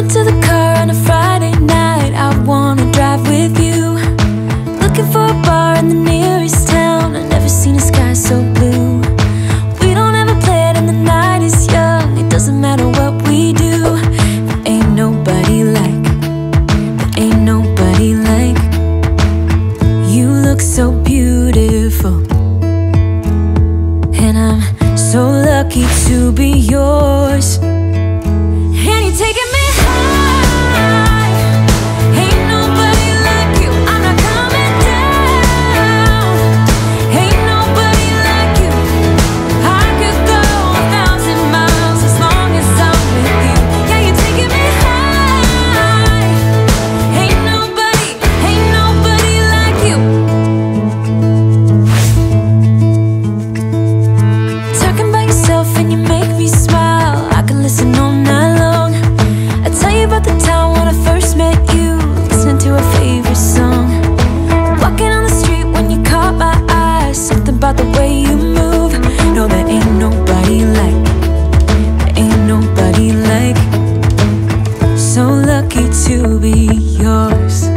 Into to the car? lucky to be yours.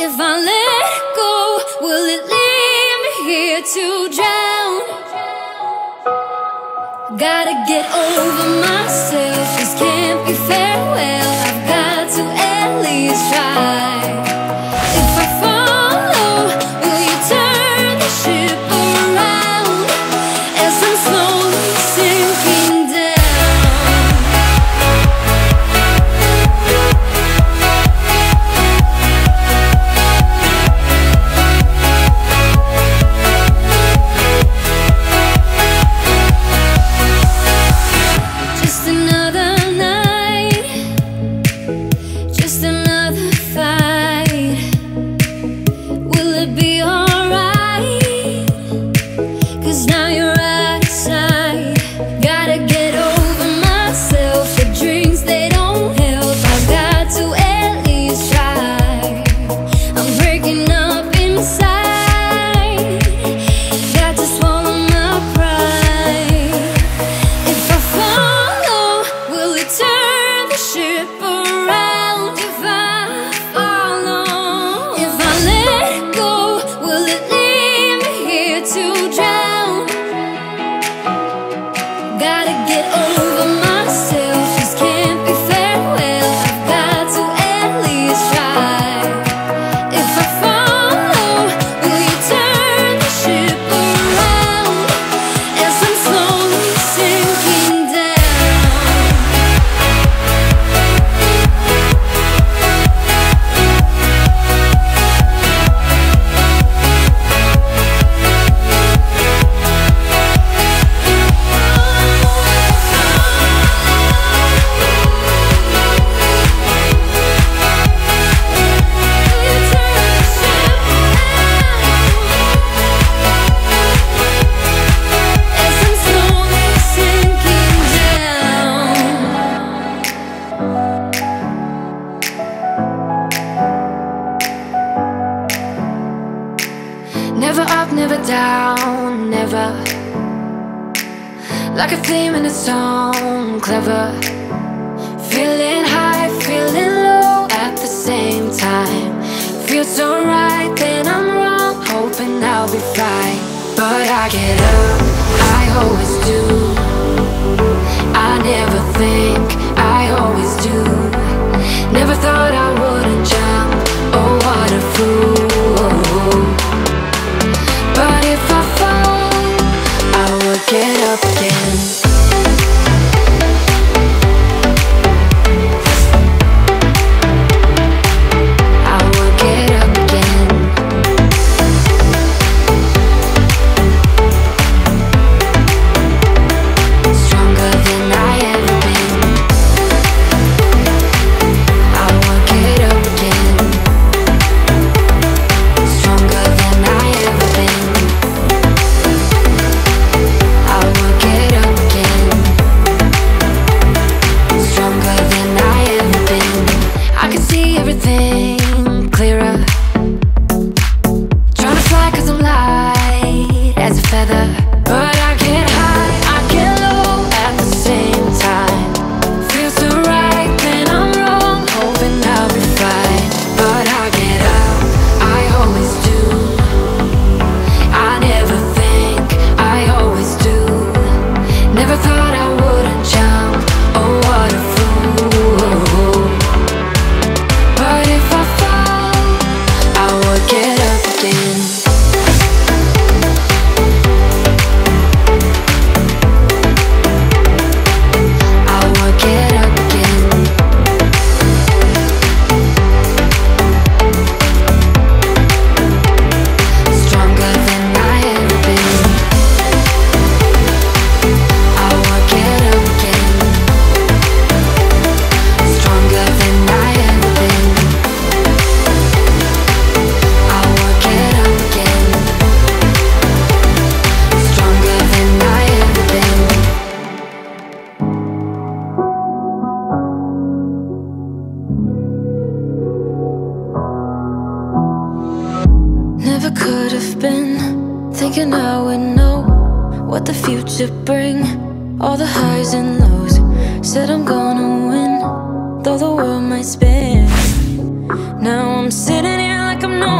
If I let go, will it leave me here to drown? Gotta get over myself. Like a theme in a song, clever. Feeling high, feeling low at the same time. Feels so right, then I'm wrong Hoping I'll be fine. But I get up, I always do. I never think, I always do. Never thought I could have been Thinking I would know What the future bring. All the highs and lows Said I'm gonna win Though the world might spin. Now I'm sitting here like I'm no